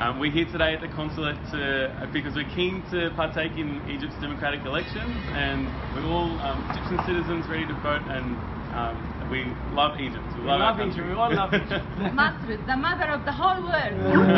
Um, we're here today at the consulate to, because we're keen to partake in Egypt's democratic elections, and we're all um, Egyptian citizens ready to vote, and um, we love Egypt. We love, love Egypt. We all love Egypt. Masr, the mother of the whole world.